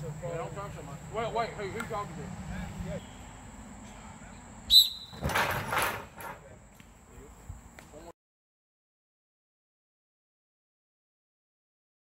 so don't talk so much. Well, wait, who, who talking to? you